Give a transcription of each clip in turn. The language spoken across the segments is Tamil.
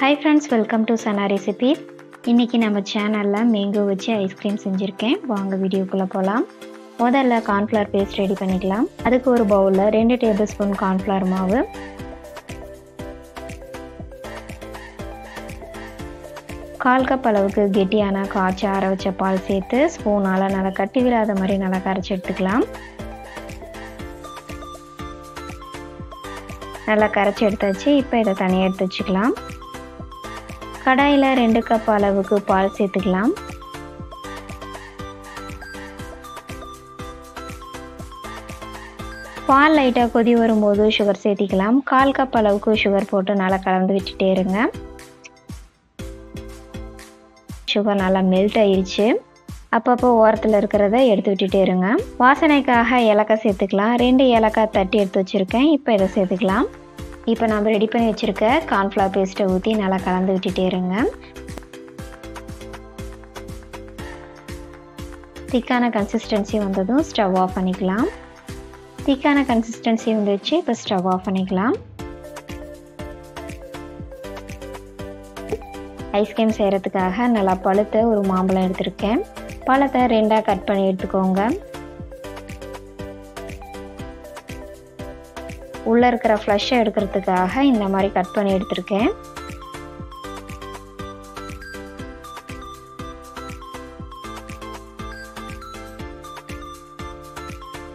Hi friends welcome to Sana recipes இன்றைக்கி நம்ம சேனலில் மேங்கோ வச்சு ஐஸ்கிரீம் செஞ்சுருக்கேன். வாங்க வீடியோக்குள்ளே போகலாம் முதல்ல கார்ன்ஃப்ளவர் பேஸ்ட் ரெடி பண்ணிக்கலாம். அதுக்கு ஒரு பவுலில் ரெண்டு டேபிள் ஸ்பூன் கார்ன்ஃப்ளவர் மாவு. கால் கப் அளவுக்கு கெட்டியான காய்ச்சி ஆற வச்ச பால் சேர்த்து ஸ்பூனால் நல்லா கட்டி விடாத மாதிரி நல்லா கரைச்சி எடுத்துக்கலாம். நல்லா கரைச்சி எடுத்தாச்சு இப்போ இதை தனியாக எடுத்து வச்சுக்கலாம். கடாயில் ரெண்டு கப் அளவுக்கு பால் சேர்த்துக்கலாம். பால் லைட்டாக கொதி வரும்போது சுகர் சேர்த்திக்கலாம். கால் கப் அளவுக்கு சுகர் போட்டு நல்லா கலந்து விட்டுட்டே இருங்க. சுகர் நல்லா மெல்ட் ஆயிடுச்சு அப்பப்போ ஓரத்தில் இருக்கிறத எடுத்து விட்டுட்டே இருங்க. வாசனைக்காக ஏலக்காய் சேர்த்துக்கலாம். ரெண்டு ஏலக்காய் தட்டி எடுத்து வச்சுருக்கேன். இப்போ இதை சேர்த்துக்கலாம். இப்போ நம்ம ரெடி பண்ணி வச்சுருக்க கார்ன்ஃப்ளவர் பேஸ்ட்டை ஊற்றி நல்லா கலந்து விட்டுட்டே இருங்க. திக்கான கன்சிஸ்டன்சி வந்ததும் ஸ்டவ் ஆஃப் பண்ணிக்கலாம். திக்கான கன்சிஸ்டன்சி வந்துச்சு இப்போ ஸ்டவ் ஆஃப் பண்ணிக்கலாம். ஐஸ்கிரீம் செய்கிறதுக்காக நல்லா பழுத்த ஒரு மாம்பழம் எடுத்திருக்கேன். பழத்தை ரெண்டாக கட் பண்ணி எடுத்துக்கோங்க. உள்ளே இருக்கிற ஃப்ளஷை எடுக்கிறதுக்காக இந்த மாதிரி கட் பண்ணி எடுத்திருக்கேன்.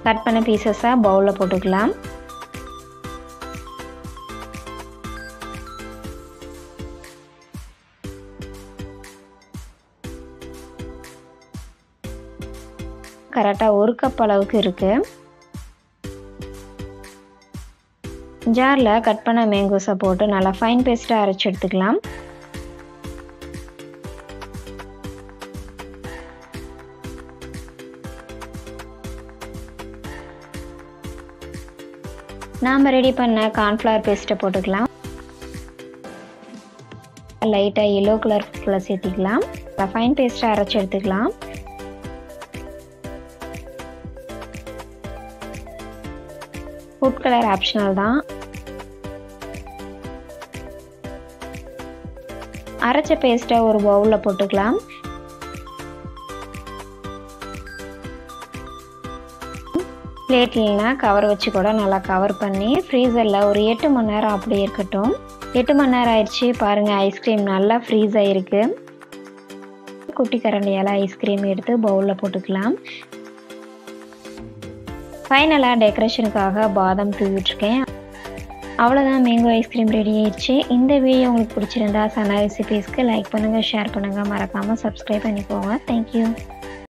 கட் பண்ண பீசஸாக பவுலில் போட்டுக்கலாம். கரெக்டாக ஒரு கப் அளவுக்கு இருக்குது ஜாரில் கட் பண்ண மேங்கோஸை போட்டு நல்லா ஃபைன் பேஸ்ட்டாக அரைச்சி எடுத்துக்கலாம். நாம் ரெடி பண்ண கார்ன்ஃப்ளவர் பேஸ்ட்டை போட்டுக்கலாம். லைட்டாக எல்லோ கலர் ஃபுல்லாக சேர்த்திக்கலாம். ஃபைன் பேஸ்ட்டாக அரைச்சி எடுத்துக்கலாம். ஃபுட் கலர் ஆப்ஷனல் தான். அரைச்ச பேஸ்ட்டை ஒரு பவுலில் போட்டுக்கலாம். பிளேட் இல்லைனா கவர் வச்சு கூட நல்லா கவர் பண்ணி ஃப்ரீசரில் ஒரு எட்டு மணி நேரம் அப்படியே இருக்கட்டும். எட்டு மணி நேரம் ஆயிடுச்சு. பாருங்கள் ஐஸ்கிரீம் நல்லா ஃப்ரீஸ் ஆகிருக்கு குட்டி கரண்டியால் ஐஸ்கிரீம் எடுத்து பவுலில் போட்டுக்கலாம். ஃபைனலாக டெக்கரேஷனுக்காக பாதாம் தூவிட்டுருக்கேன் அவ்வளோதான் மேங்கோ ஐஸ்கிரீம் ரெடி ஆயிடுச்சு. இந்த வீடியோ உங்களுக்கு பிடிச்சிருந்தா சனா ரெசிபீஸ்க்கு லைக் பண்ணுங்கள் ஷேர் பண்ணுங்கள் மறக்காமல் சப்ஸ்கிரைப் பண்ணிக்கோங்க. தேங்க்யூ